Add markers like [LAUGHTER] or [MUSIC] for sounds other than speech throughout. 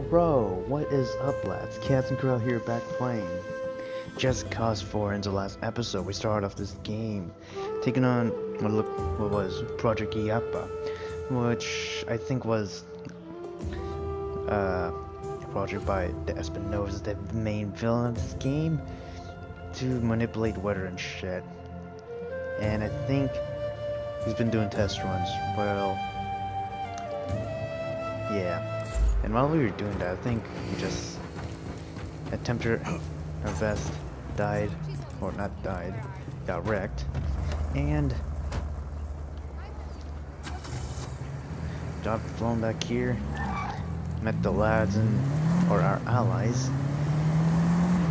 Hello, what is up lads? Kasin Koral here back playing. Just Cause 4 in the last episode we started off this game taking on what look what was Project Illapa which I think was uh, project by the Espinosa, the main villain of this game to manipulate weather and shit. And I think he's been doing test runs. Well yeah and while we were doing that, I think we just attempted our vest, died, or not died, got wrecked, and got flown back here, met the lads and or our allies,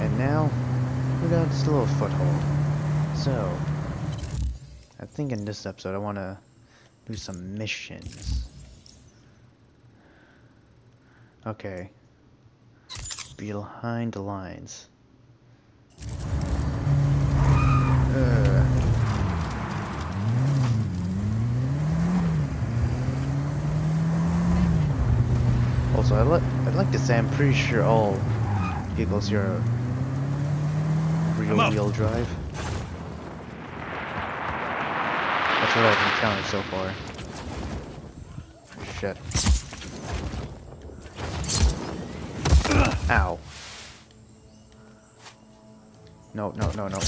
and now we got just a little foothold. So, I think in this episode I want to do some missions. Okay. Behind the lines. Uh. Also, I'd, li I'd like to say I'm pretty sure all vehicles here are rear-wheel drive. That's what I've encountered so far. Shit. Ow. No, no, no, no.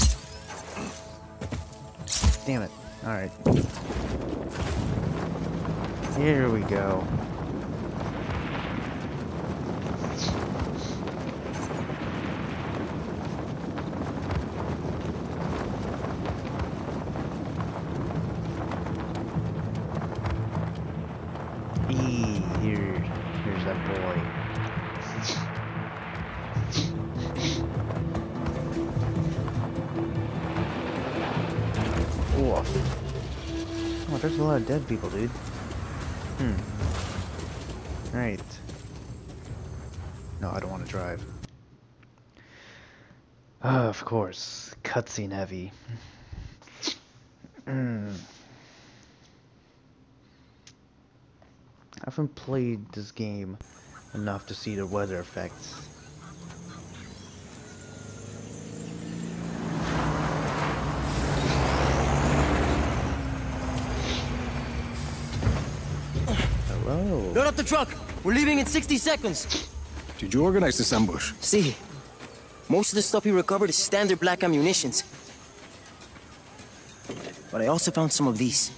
Damn it. Alright. Here we go. People, dude. Hmm. Right. No, I don't want to drive. Uh, of course. Cutscene heavy. Hmm. I haven't played this game enough to see the weather effects. Hello. Load up the truck. We're leaving in 60 seconds. Did you organize this ambush? See, most of the stuff we recovered is standard black ammunitions. But I also found some of these.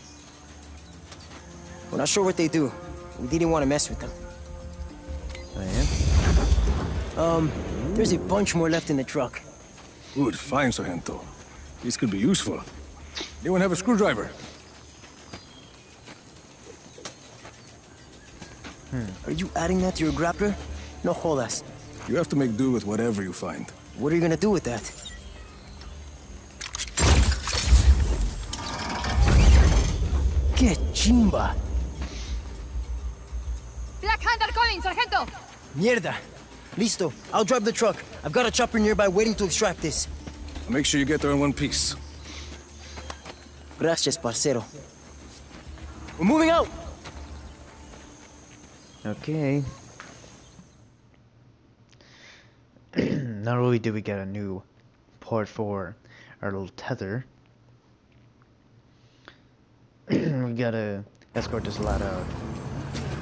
We're not sure what they do. We didn't want to mess with them. I am? Um, there's a bunch more left in the truck. Good, fine, Sargento. This could be useful. Anyone have a screwdriver? Are you adding that to your grappler? No jodas. You have to make do with whatever you find. What are you gonna do with that? Que chimba! Black Hunter calling, Sargento! Mierda! Listo, I'll drive the truck. I've got a chopper nearby waiting to extract this. Make sure you get there in one piece. Gracias, parcero. We're moving out! Okay. [CLEARS THROAT] Not only did we get a new port for our little tether, [CLEARS THROAT] we gotta escort this lad out,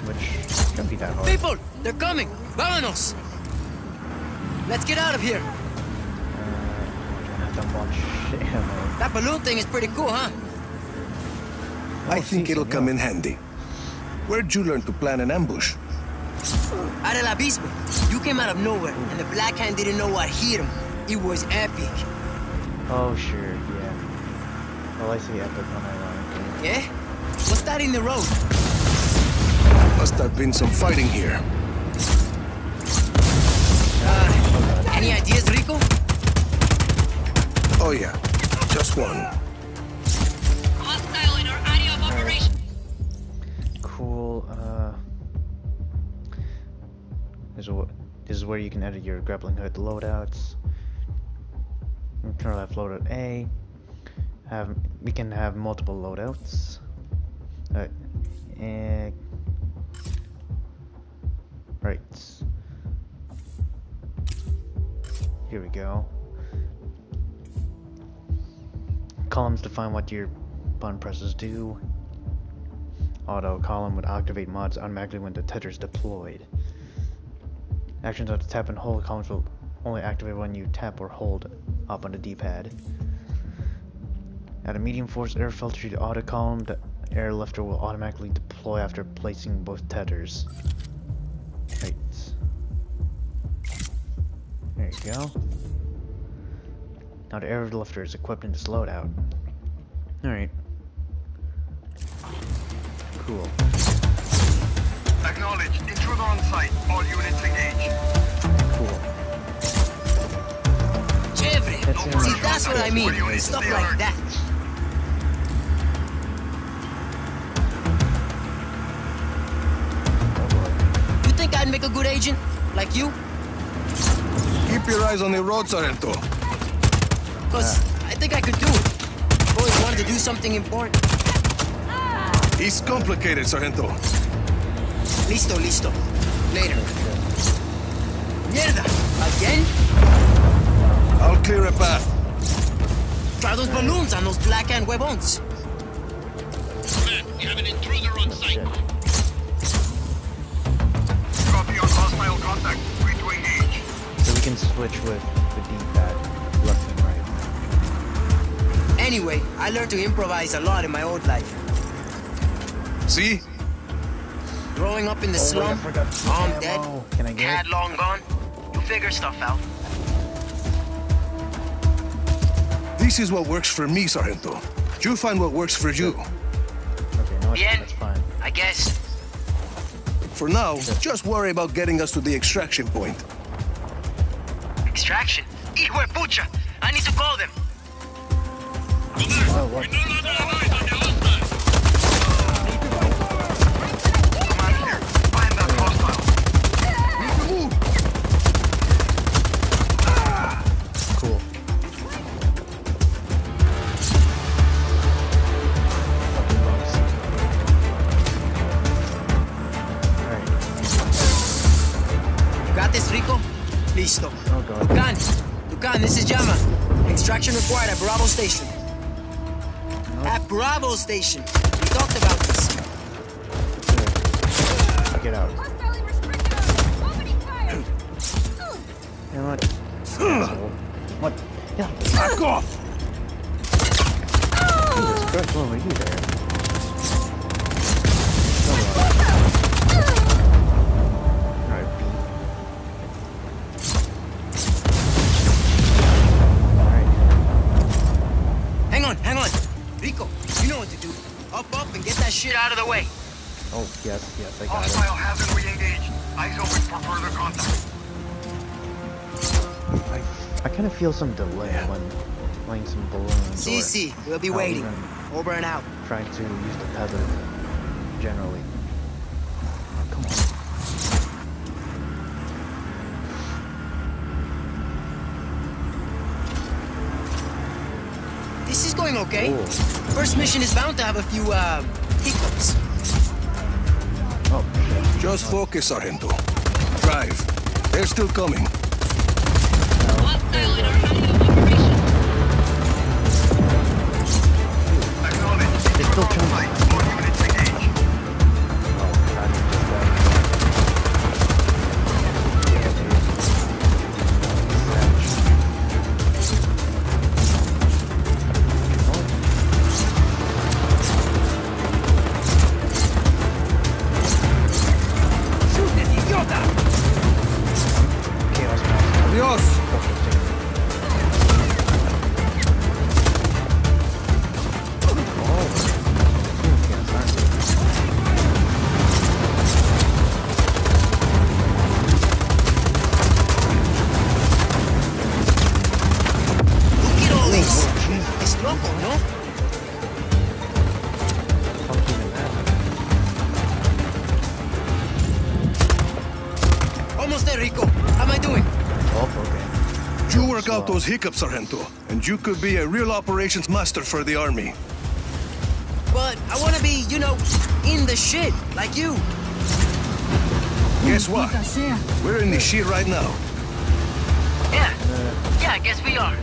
which can't be that hard. People! They're coming! Vámonos! Let's get out of here! Uh, don't want ammo. That balloon thing is pretty cool, huh? I Oh, think it'll come in handy. Where'd you learn to plan an ambush? Out of Abismo. You came out of nowhere, and the Black Hand didn't know what hit him. It was epic. Oh, sure, yeah. Well, I see epic when I run. Yeah? What's that in the road? Must have been some fighting here. Uh, any ideas, Rico? Oh yeah, just one. this is where you can edit your grappling hook loadouts. Currently have loadout A. Have we can have multiple loadouts. Uh, right. Here we go. Columns define what your button presses do. Auto column would activate mods automatically when the tether is deployed. Actions to tap and hold columns will only activate when you tap or hold up on the D-pad. At a medium force air lifter to the auto column, the air lifter will automatically deploy after placing both tethers. Right. There you go. Now the air lifter is equipped in this loadout. Alright. Cool. Acknowledged. Intruder on site. All units engaged. Cool. Chévere. That's See, that's what I mean. Stuff like that. You think I'd make a good agent? Like you? Keep your eyes on the road, Sargento. Cause I think I could do it. Always wanted to do something important. It's complicated, Sargento. Listo, listo. Later. Mierda! Again? I'll clear a path. Try those balloons on those black hand huevons. Man, we have an intruder on site. Copy on hostile contact. Free to engage. So we can switch with the D-pad, left and right. Anyway, I learned to improvise a lot in my old life. See? Growing up in the Oh, I slum, mom ammo. dead, oh, Can I get dad it? long gone. You figure stuff out. This is what works for me, Sargento. You find what works for you. Okay, no, Bien. that's fine. I guess. For now, just worry about getting us to the extraction point. Extraction. Hijo de pucha! I need to call them. Oh, what? Extraction required at Bravo Station. At Bravo Station. We talked about this. Good. Get out. Hostile restricted. Opening fire. You what? What? Yeah. Back off! Up, up, and get that shit out of the way. Oh, yes, yes, I got it. Hostile hasn't re-engaged. Eyes open for further contact. I, I kind of feel some delay when playing some balloons. or CC, we'll be waiting. Over and out. Trying to use the tether generally. Oh, come on. This is going okay. Cool. First mission is bound to have a few, uh, hiccups. Oh. Just focus, Sargento. Drive. They're still coming. Hostile in our operation. Acknowledged. They're still Intruder work out those hiccups, Sargento, and you could be a real operations master for the army. But I want to be, you know, in the shit, like you. Guess what? We're in the shit right now. Yeah. Yeah, I guess we are.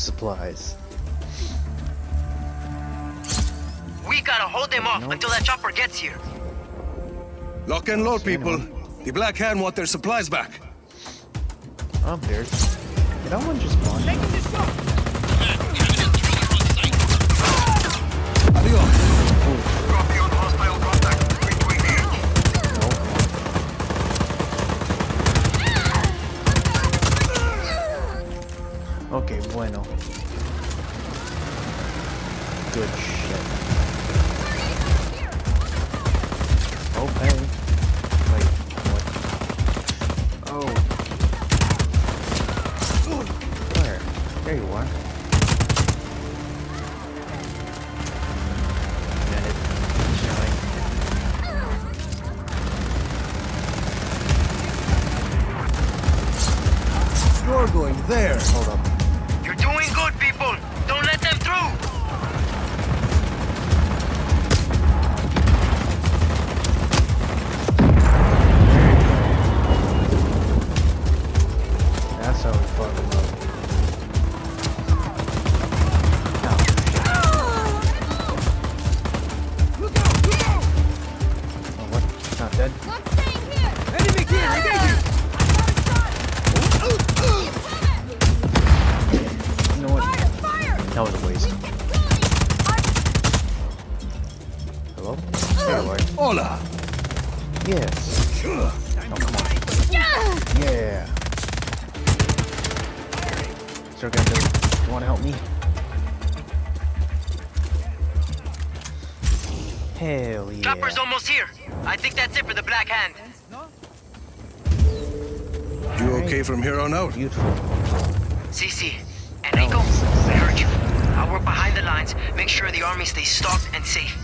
Supplies. We gotta hold them off until that chopper gets here. Lock and load, people. The Black Hand want their supplies back. Oh, there's. Did that one just spawn? Adios. Bueno. Good shit. Dead? One staying here. Enemy here, engaging. You know what? Fire! Fire! That was a waste. Hello? There you. Hola. Yes. Oh, come on. Yeah. Sargento, you wanna help me? Hell yeah. Chopper's almost here. I think that's it for the Black Hand. You okay from here on out? Beautiful. CC, Enrico, I heard you. I'll work behind the lines, make sure the army stays stocked and safe.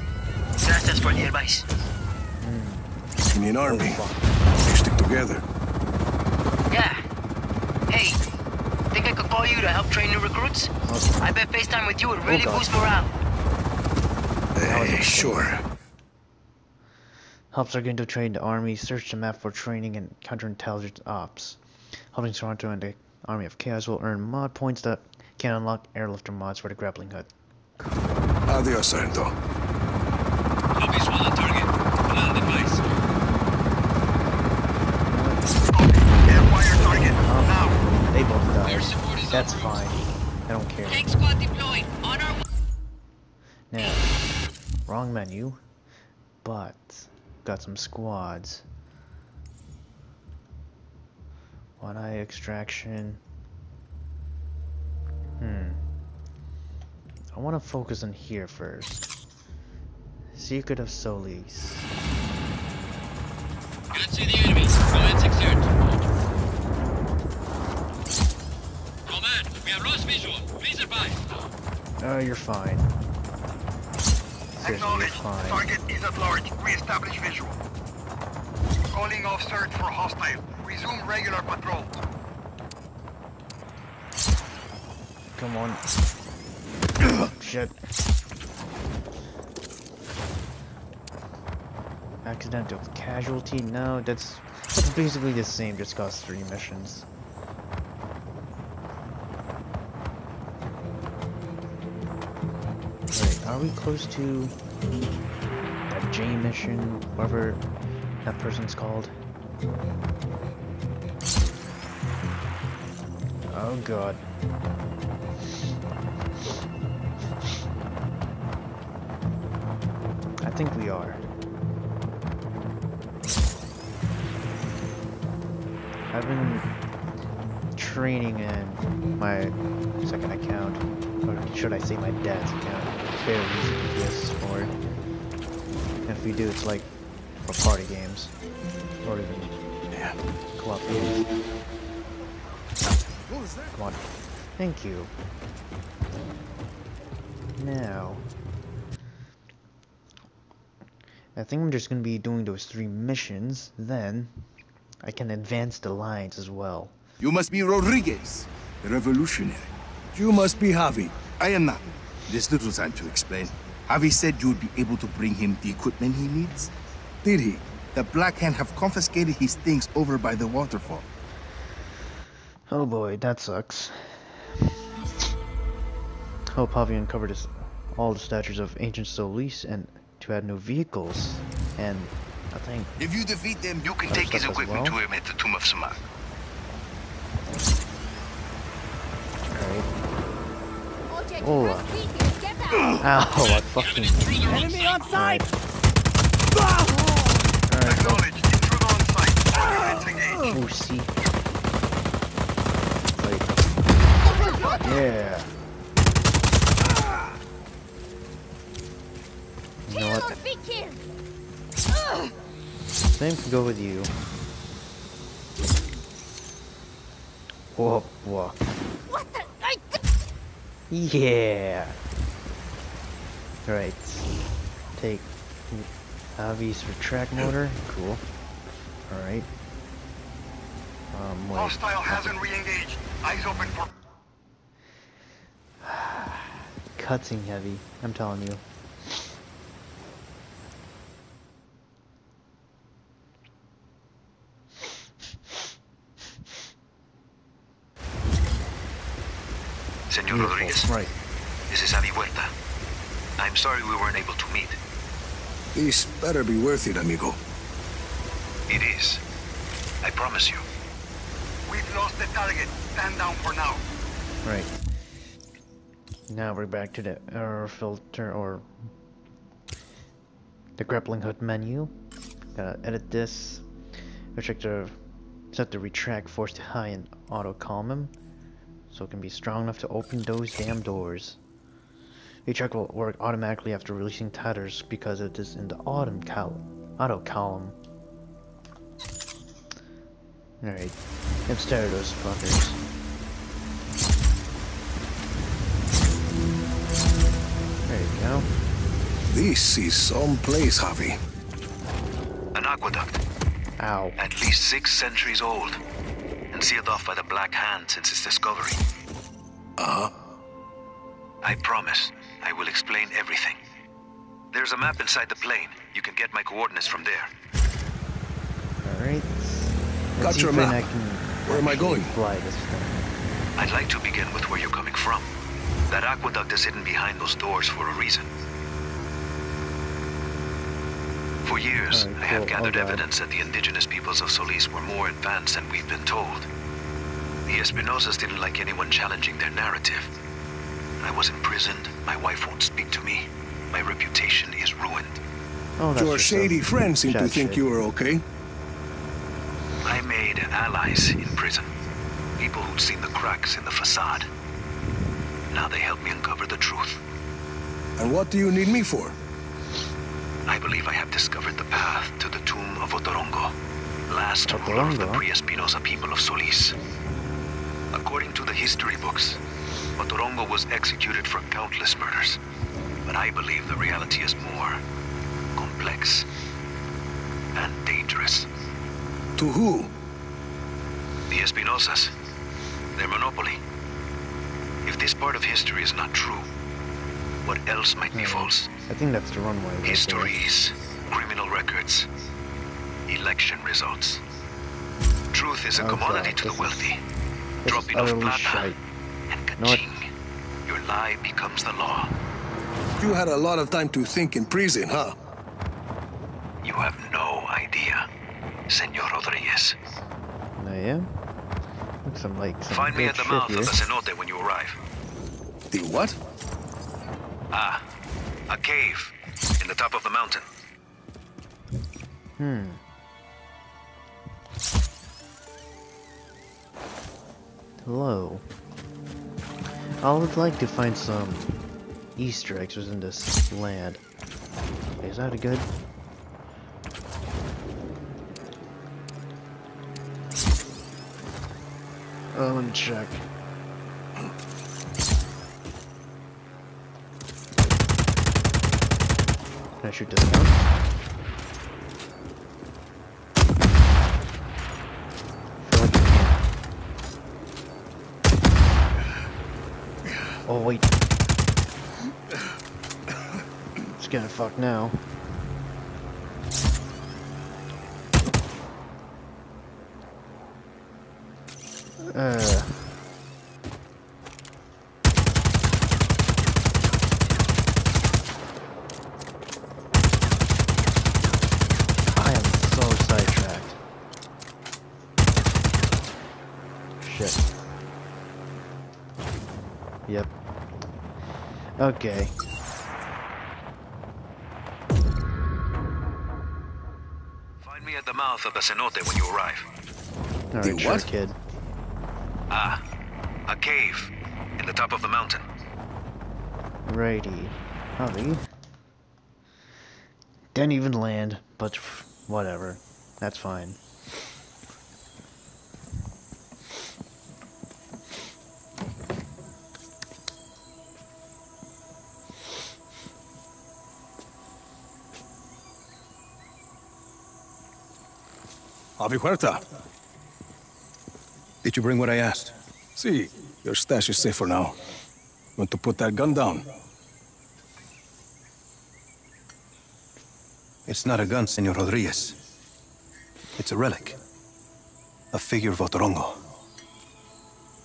Gracias for the advice. In an army, fuck. they stick together. Yeah. Hey, think I could call you to help train new recruits? I bet FaceTime with you would really God. boost morale. Eh, sure. Helps Sargento train the army, search the map for training and counterintelligence ops. Helping Toronto and the Army of Chaos will earn mod points that can unlock airlifter mods for the grappling hook. Adios, Sargento. Copy swallow target. Command advice. Airfire target. Now. They both died. Air support is That's fine. I don't care. Tank squad deployed. On our way. Now, wrong menu, but got some squads. One eye extraction. Hmm. I want to focus on here first. Secret of Solis. Can't see the enemy. Commence exert. Command, we have lost visual. Please advise. Oh, you're fine. Acknowledged. Target is at large. Re-establish visual. Calling off search for hostile. Resume regular patrol. Come on. [COUGHS] Shit. Accidental casualty? No, that's, that's basically the same, just cost three missions. Are we close to that J mission, whatever that person's called? Oh god. I think we are. I've been training in my second account, or should I say my dad's account, very easy to this for. And if we do, it's like for party games, or even Yeah. co-op games. Come on. Thank you. Now, I think I'm just gonna be doing those three missions, then I can advance the lines as well. You must be Rodriguez, the revolutionary. You must be Javi. I am not. There's little time to explain. Javi said you would be able to bring him the equipment he needs. Did he? The Black Hand have confiscated his things over by the waterfall. Oh boy, that sucks. Hope Javi uncovered his, all the statues of ancient Solis and to add new vehicles. And I think If you defeat them, You can take his equipment well? to him at the Tomb of Sumak. Oh, first beat here. Ow, I fucking Enemy on Alright. Alright, site. Units oh see. Like, yeah. You know what? or be killed. Same can go with you. Whoa, whoa. What the? I... Yeah. Right. Take Javi's retract motor. Cool. Alright. Um, wait. Hostile hasn't re-engaged. Eyes open for... [SIGHS] Cutscene heavy. I'm telling you. Senor Beautiful. Rodriguez, Right. this is Javi Huerta. I'm sorry we weren't able to meet. This better be worth it, amigo. It is. I promise you. We've lost the target. Stand down for now. Right. Now we're back to the air lifter or the grappling hook menu. Gotta edit this. Check the set the retract force to high and auto calm him. So it can be strong enough to open those damn doors. Retract will work automatically after releasing tethers because it is in the autumn col auto column. Alright. Let's stare those fuckers. There you go. This is some place, Javi. An aqueduct, Ow. at least six centuries old, and sealed off by the Black Hand since its discovery. Uh-huh. I promise, I will explain everything. There's a map inside the plane. You can get my coordinates from there. Alright. Got Let's your map. I can Where am I going? Fly this thing. I'd like to begin with where you're coming from. That aqueduct is hidden behind those doors for a reason. For years, Alright, I have cool. Oh, gathered God. evidence that the indigenous peoples of Solis were more advanced than we've been told. The Espinosas didn't like anyone challenging their narrative. I was imprisoned, my wife won't speak to me, my reputation is ruined. Oh, that's Your just some shady friends seem to chat think shit. you are okay. I made allies in prison. People who'd seen the cracks in the facade. Now they help me uncover the truth. And what do you need me for? I believe I have discovered the path to the tomb of Otorongo, last ruler of the Otorongo? pre-Espinosa people of Solis. According to the history books, Otorongo was executed for countless murders. But I believe the reality is more complex and dangerous. To who? The Espinosas, their monopoly. If this part of history is not true, what else might be Hmm. false? I think that's the runway. right there. Histories criminal records, election results. Truth is a Oh, commodity to the this is- wealthy. This Drop is enough utterly plata, shite. and know what? ka-ching, your lie becomes the law. You had a lot of time to think in prison, huh? You have no idea, Senor Rodriguez. I am. Looks some like some Find me at the mouth here. of the cenote when you arrive. The what? Ah, a cave in the top of the mountain. Hmm. Hello. I would like to find some Easter eggs within this land. Is that a good? Oh, let me check. Can I shoot this like Oh wait. It's gonna fuck now. Okay. Find me at the mouth of the cenote when you arrive. Alright, sure, what? kid. Ah, a cave in the top of the mountain. Righty. Howdy. Didn't even land, but whatever. That's fine. Javi Huerta. Did you bring what I asked? See, your stash is safe for now. Want to put that gun down? It's not a gun, Senor Rodriguez. It's a relic. A figure of Otorongo.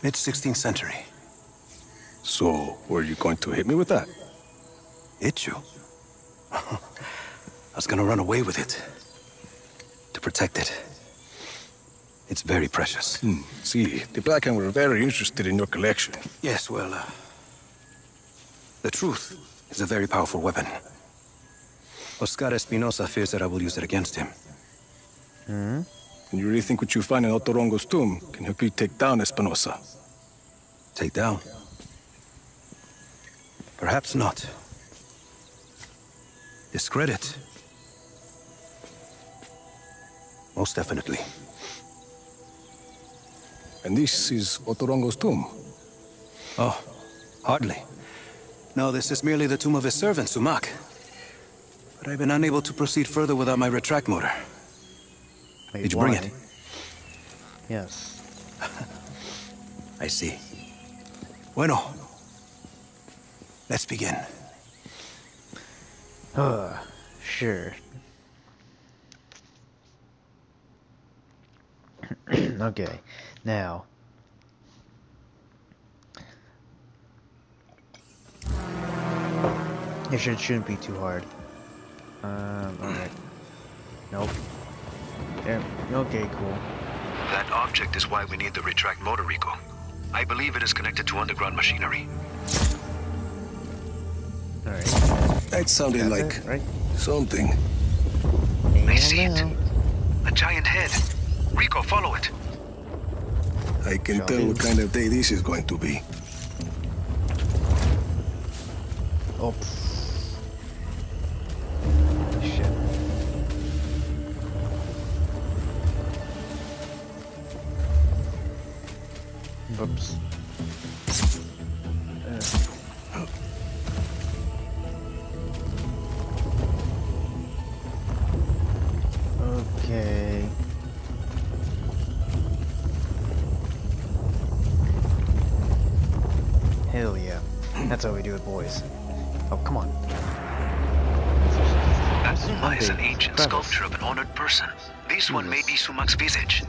Mid-16th century. So, were you going to hit me with that? Hit you? [LAUGHS] I was gonna run away with it. To protect it. It's very precious. Hmm. See, the Black Hand were very interested in your collection. Yes, well, uh, The truth is a very powerful weapon. Oscar Espinosa fears that I will use it against him. Hmm? And you really think what you find in Otorongo's tomb can help you take down Espinosa? Take down? Perhaps not. Discredit? Most definitely. And this is Otorongo's tomb. Oh, hardly. No, this is merely the tomb of his servant, Sumak. But I've been unable to proceed further without my retract motor. Wait, Did you bring it? Yes. [LAUGHS] I see. Bueno. Let's begin. Uh, sure. [CLEARS THROAT] okay, now. It should, shouldn't be too hard. Um, alright. Nope. Yeah, okay, cool. That object is why we need the retract motor, Rico. I believe it is connected to underground machinery. Alright. That sounded That's like it, right? something. I see it. A giant head. Rico, follow it. I can Shall tell we? what kind of day this is going to be. Oh. Shit. Whoops. That's how we do it, boys. Oh, come on. That's Uma is an ancient crevice. sculpture of an honored person. This one may be Sumak's visage.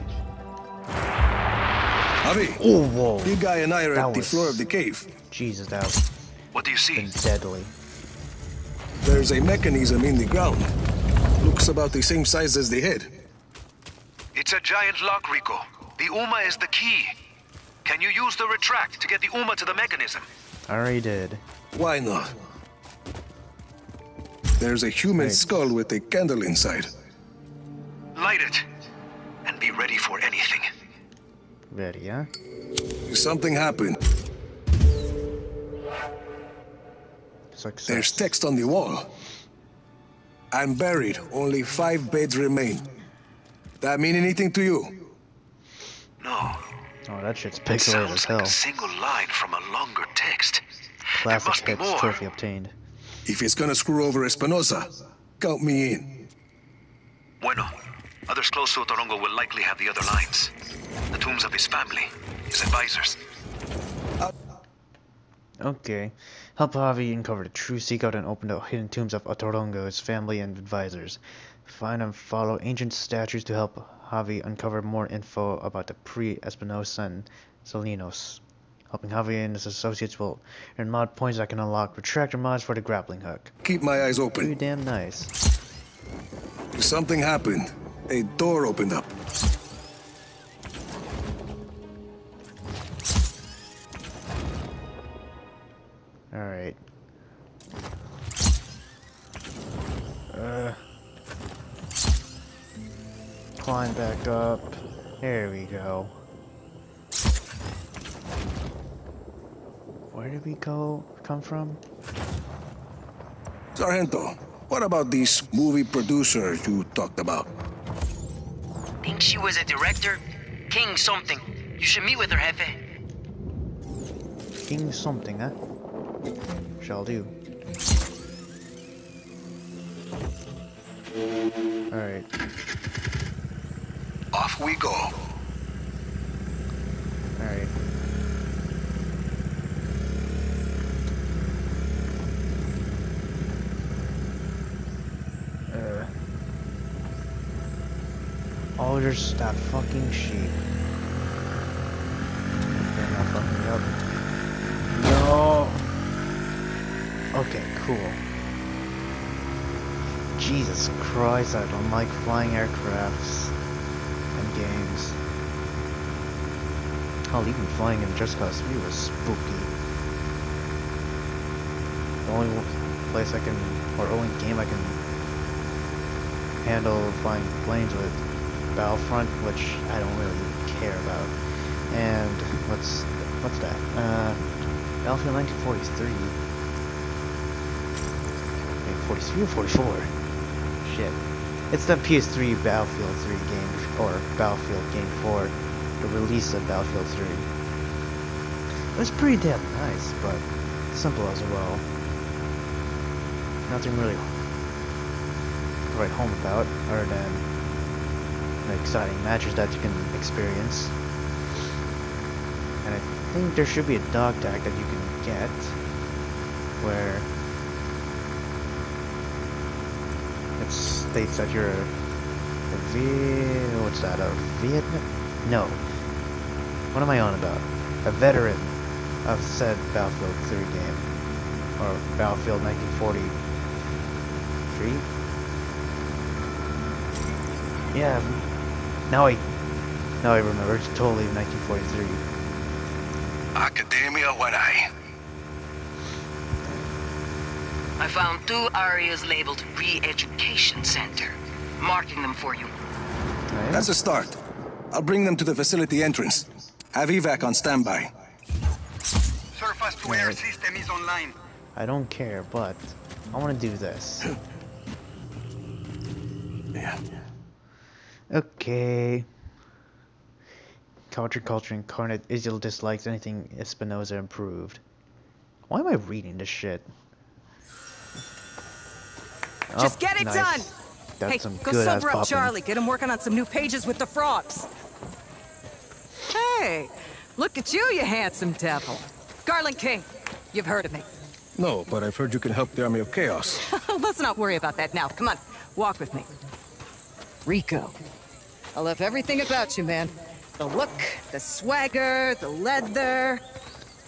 Javi, Oh, whoa. big guy and I are That at the floor of the cave. Jesus, that was What do you see? deadly. There's a mechanism in the ground. Looks about the same size as the head. It's a giant lock, Rico. The Uma is the key. Can you use the retract to get the Uma to the mechanism? I already did. Why not? There's a human Right. skull with a candle inside. Light it. And be ready for anything. Ready, huh? Something happened. Success. There's text on the wall. I'm buried. Only five beds remain. That mean anything to you? No. Oh, that shit's It pixelated as sounds hell. like a single line from a longer text. Classic must be more. trophy obtained. If it's gonna screw over Espinosa, count me in. Bueno. Others close to Otorongo will likely have the other lines. The tombs of his family, his advisors. Okay. Help Javi uncover the true secret and open the hidden tombs of Otorongo, his family, and advisors. Find and follow ancient statues to help Javi uncover more info about the pre-Espinosa and Salinos. Helping Javi and his associates will earn mod points that can unlock retractor mods for the grappling hook. Keep my eyes Pretty open. damn nice. Something happened. A door opened up. Alright. Uh, climb back up. There we go. Where did we go? Come from? Sargento, what about this movie producer you talked about? Think she was a director? King something. You should meet with her, Jefe. King something, huh? Shall do. Alright. Off we go. Alright. Uh. Oh, there's that fucking sheep. No! Okay, cool. Jesus Christ, I don't like flying aircrafts games. Hell, even flying in Just Cause 3 was spooky. The only place I can, or only game I can handle flying planes with Battlefront, which I don't really care about. And what's what's that? Uh, Battlefield 1943. Wait, 43 or 44? Shit. It's the PS3 Battlefield 3 game, or Battlefield Game 4 the release of Battlefield 3. It was pretty damn nice, but simple as well. Nothing really to write home about, other than the exciting matches that you can experience. And I think there should be a dog tag that you can get, where it states that you're a, V... what's that, a Vietnam? No. What am I on about? A veteran of said Battlefield 3 game. Or Battlefield 1943? Yeah. Now I... Now I remember. It's totally 1943. Academia when I. I found two areas labeled Re-Education Center. Marking them for you. Oh, yeah? That's a start. I'll bring them to the facility entrance. Have evac on standby. Surface to air system is online. I don't care, but I want to do this. [LAUGHS] Yeah. Okay. Culture, culture incarnate. Israel dislikes anything Espinosa improved. Why am I reading this shit? Just Oh, get it oh, nice. done. That's hey, some go good sober up popping. Charlie. Get him working on some new pages with the frogs. Hey, look at you, you handsome devil. Garland King, you've heard of me. No, but I've heard you can help the Army of Chaos. [LAUGHS] Let's not worry about that now. Come on, Walk with me. Rico. I love everything about you, man. The look, the swagger, the leather.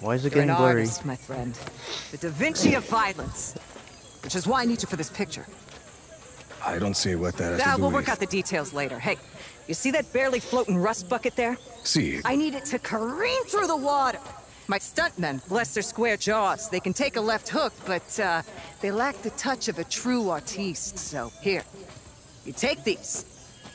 Why is it You're an getting blurry? artist, my friend. The Da Vinci of violence. Which is why I need you for this picture. I don't see what that has Ah, to do we'll work with... out the details later. Hey, you see that barely floating rust bucket there? See, I need it to careen through the water. My stuntmen, bless their square jaws, they can take a left hook, but uh, they lack the touch of a true artiste. So here, you take these,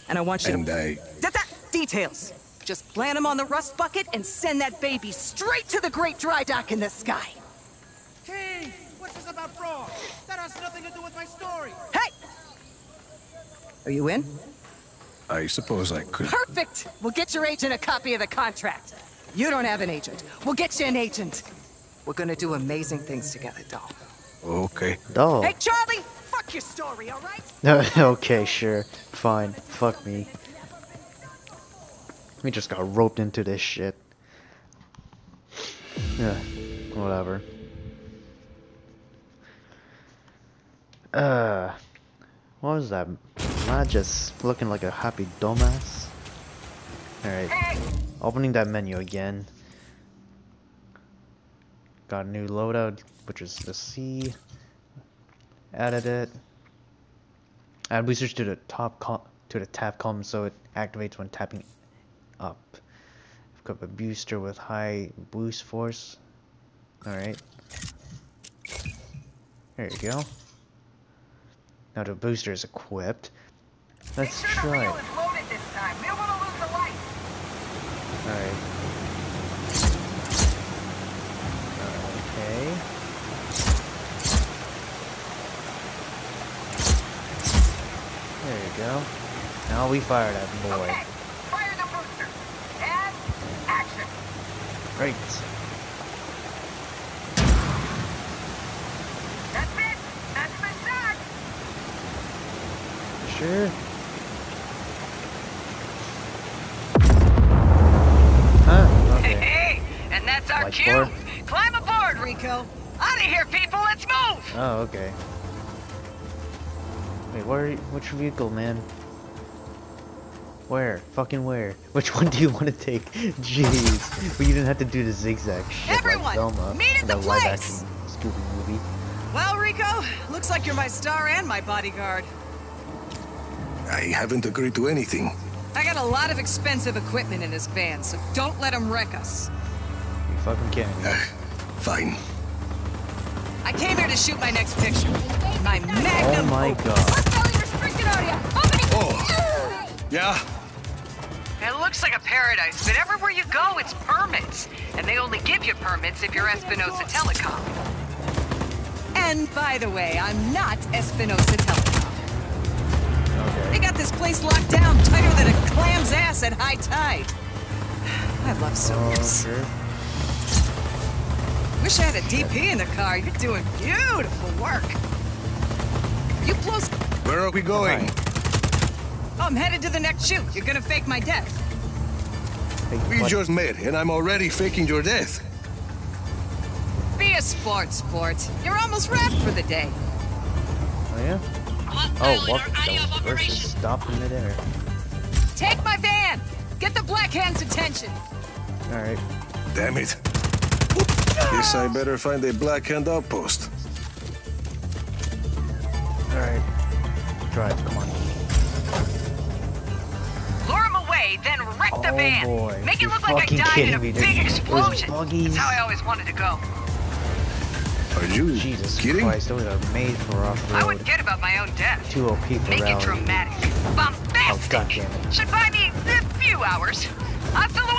and I want you and to I... Da- da- details. Just plant them on the rust bucket and send that baby straight to the great dry dock in the sky. King, what's this about fraud? That has nothing to do with my story. Hey! Are you in? I suppose I could... Perfect! We'll get your agent a copy of the contract. You don't have an agent. We'll get you an agent. We're gonna do amazing things together, doll. Okay. Doll. Hey, Charlie! Fuck your story, all right? [LAUGHS] okay, sure. Fine. Fuck me. We just got roped into this shit. [SIGHS] Yeah, whatever. Uh, what was that? Am I just looking like a happy dumbass? Alright, opening that menu again. Got a new loadout, which is the C. Added it. Add boosters to the top col to the tap column so it activates when tapping up. I've got a booster with high boost force. Alright. There you go. Now the booster is equipped. Let's try it. We don't want to lose the light. Alright. Okay. There you go. Now we fire that boy. Fire the booster. And action. Great. That's it. That's shot. Sure. Our Like cue. bar? Climb aboard, Rico. Out of here, people. Let's move. Oh, okay. Wait, where? Which vehicle, man? Where? Fucking where? [LAUGHS] Which one do you want to take? Jeez, but you didn't have to do the zigzag shit Everyone, like Velma meet at the live place. action stupid movie. Well, Rico, looks like you're my star and my bodyguard. I haven't agreed to anything. I got a lot of expensive equipment in this van, so don't let them wreck us. You fucking kidding me? Fine. I came here to shoot my next picture. My magnum. Oh magnum my god. Hostile restricted area. Opening. Oh. Yeah? It looks like a paradise, but everywhere you go, it's permits. And they only give you permits if you're Espinosa Telecom. And by the way, I'm not Espinosa Telecom. They got this place locked down tighter than a clam's ass at high tide. [SIGHS] I love Oh, Soviets. Sure. Wish I had a DP in the car. You're doing beautiful work. You close. Where are we going? Oh, I'm headed to the next shoot. You're gonna fake my death. Hey, We what? just met, and I'm already faking your death. Be a sport, sport. You're almost wrapped for the day. Oh yeah. Oh, what? That was versus stopped in midair. Take my van. Get the Black Hand's attention. All right. Damn it. Guess I better find a Black Hand outpost. All right. Drive. Come on. Lure him away, then wreck the Oh, van. boy. Make it You're look like I died in kidding a me, big dude. Those explosion. buggies. That's how I always wanted to go. Are you Jesus kidding? Christ, those are made for off road. I road. would get about my own death. Too OP for Make it rally. dramatic. Oh, Bombastic. God damn it. Should buy me a few hours. Hasta luego.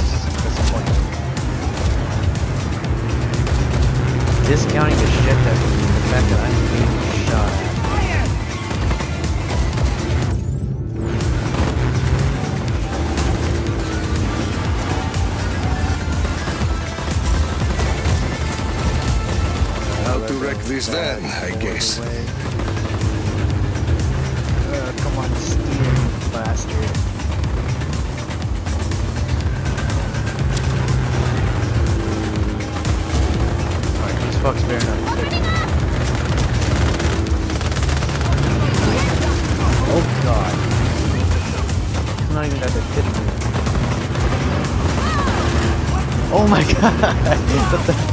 disappointing. Discounting the shit that the fact that I'm being shot. How to wreck this van, I guess. Oh my god! what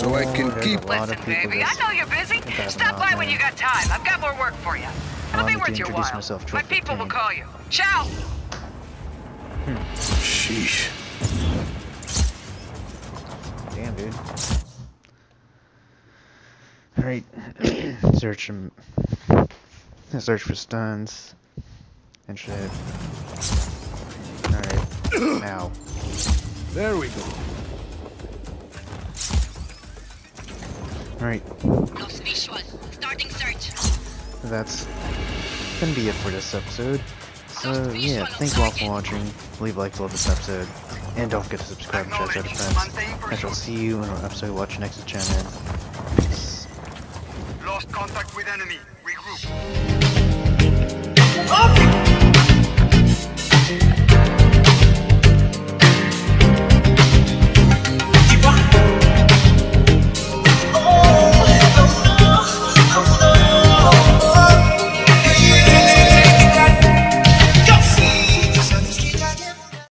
So I can Oh, keep- a lot of Listen, baby, I know you're busy. Stop by when me. you got time. I've got more work for you. It'll be worth your while. myself My people will call you. Ciao. Hmm. Sheesh. Damn, dude. Alright. [CLEARS THROAT] search him. Search for stuns. And shit. Alright. Now. There we go. Alright. Starting search. That's gonna be it for this episode. So, uh, yeah, thank you all for watching. Leave a like to love this episode. And don't forget to subscribe and share to other friends. I shall see you in an episode watch next channel. Peace. Lost contact with enemy. Regroup.